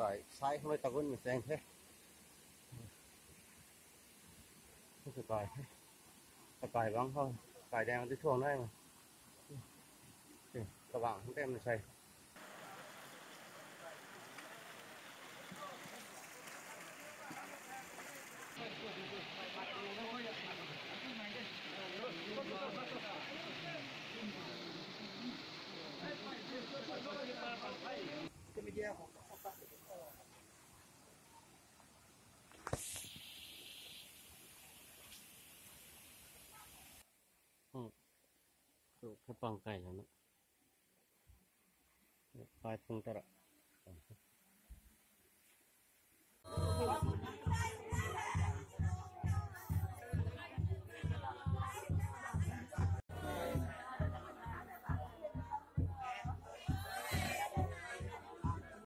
กายซ้ายเข้าไปตะกุนมีแซงเท่นี่คือกายตะกายบ้างเขาต่อยแดงที่ช่วงได้มั้ยกระบางเต็มเลยใช่ จะมีแย่ของของปลา สูบแค่ปังไก่แล้วนะปลายพงตระ